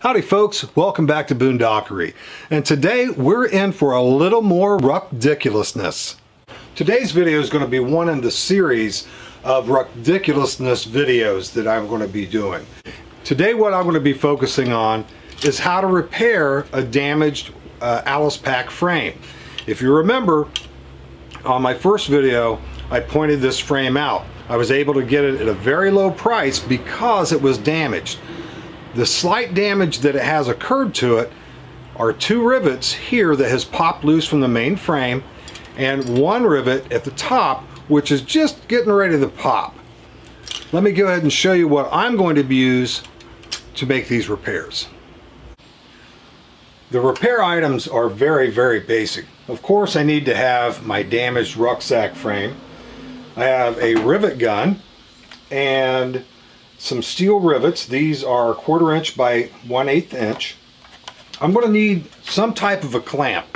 Howdy folks, welcome back to Boonedockery. And today we're in for a little more ridiculousness. Today's video is going to be one in the series of ridiculousness videos that I'm going to be doing. Today what I'm going to be focusing on is how to repair a damaged uh, Alice Pack frame. If you remember, on my first video, I pointed this frame out. I was able to get it at a very low price because it was damaged. The slight damage that it has occurred to it are two rivets here that has popped loose from the main frame and one rivet at the top which is just getting ready to pop. Let me go ahead and show you what I'm going to use to make these repairs. The repair items are very, very basic. Of course, I need to have my damaged rucksack frame. I have a rivet gun and some steel rivets. These are quarter inch by one eighth inch. I'm going to need some type of a clamp.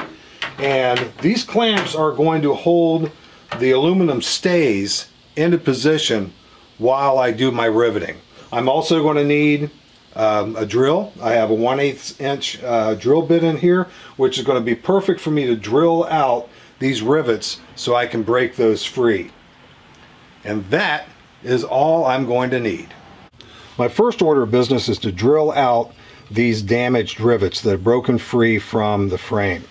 And these clamps are going to hold the aluminum stays into position while I do my riveting. I'm also going to need um, a drill. I have a 1 8 inch uh, drill bit in here, which is going to be perfect for me to drill out these rivets so I can break those free. And that is all I'm going to need. My first order of business is to drill out these damaged rivets that have broken free from the frame.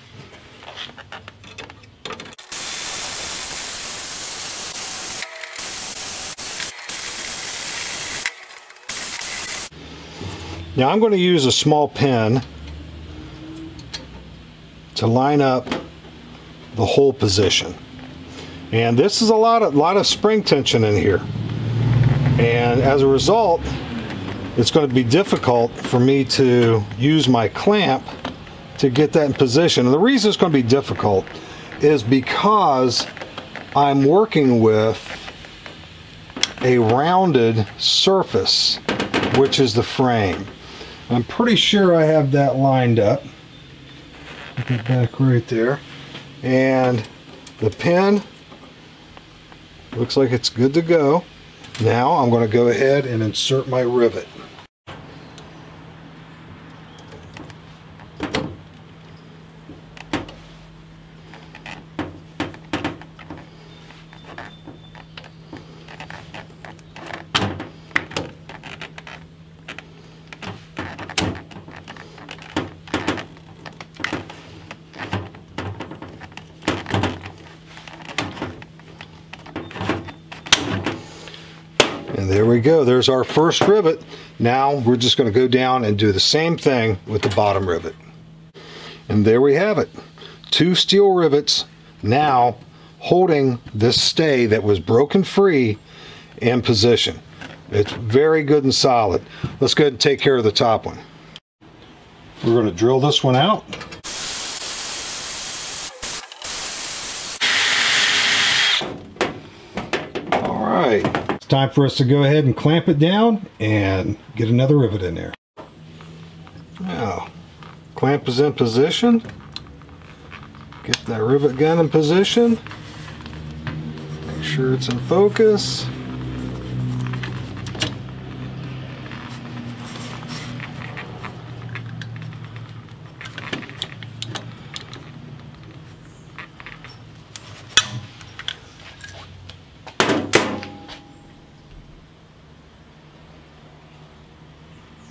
Now I'm going to use a small pin to line up the hole position. And this is a lot of, lot of spring tension in here. And as a result, it's going to be difficult for me to use my clamp to get that in position. And the reason it's going to be difficult is because I'm working with a rounded surface, which is the frame. I'm pretty sure I have that lined up. Put back right there. And the pin looks like it's good to go. Now I'm going to go ahead and insert my rivet. There we go. There's our first rivet. Now we're just going to go down and do the same thing with the bottom rivet. And there we have it. Two steel rivets now holding this stay that was broken free in position. It's very good and solid. Let's go ahead and take care of the top one. We're going to drill this one out. All right time for us to go ahead and clamp it down and get another rivet in there. Now, clamp is in position. Get that rivet gun in position. Make sure it's in focus.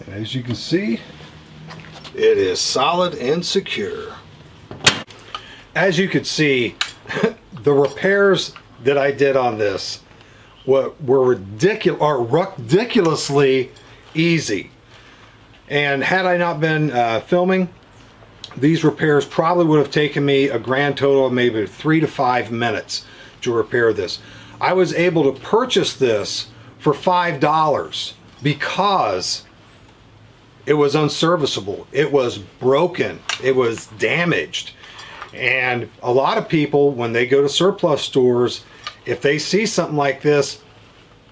As you can see, it is solid and secure. As you can see, the repairs that I did on this were, were ridiculous, or ridiculously easy. And had I not been uh, filming, these repairs probably would have taken me a grand total of maybe three to five minutes to repair this. I was able to purchase this for $5 because it was unserviceable. It was broken. It was damaged. And a lot of people, when they go to surplus stores, if they see something like this,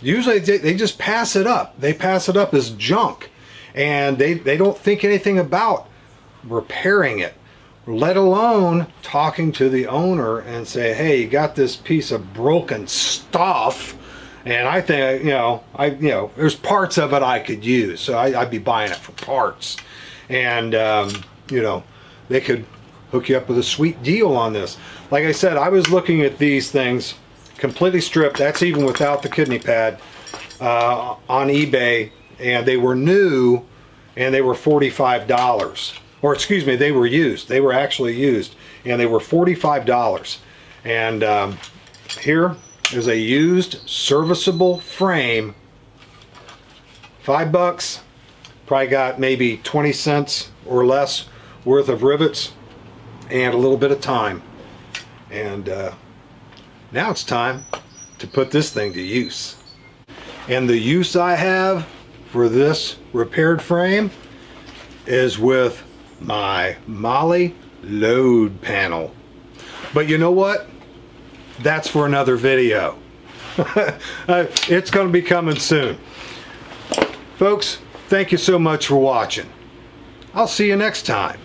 usually they, just pass it up. They pass it up as junk. And they, they don't think anything about repairing it, let alone talking to the owner and say, hey, you got this piece of broken stuff And I think, you know, I, you know, there's parts of it I could use. So I, would be buying it for parts. And, um, you know, they could hook you up with a sweet deal on this. Like I said, I was looking at these things completely stripped. That's even without the kidney pad uh, on eBay. And they were new and they were $45. Or excuse me, they were used. They were actually used. And they were $45. And um, here is a used serviceable frame. Five bucks. Probably got maybe 20 cents or less worth of rivets and a little bit of time. And uh, now it's time to put this thing to use. And the use I have for this repaired frame is with my MOLLE load panel. But you know what? That's for another video. uh, it's going to be coming soon. Folks, thank you so much for watching. I'll see you next time.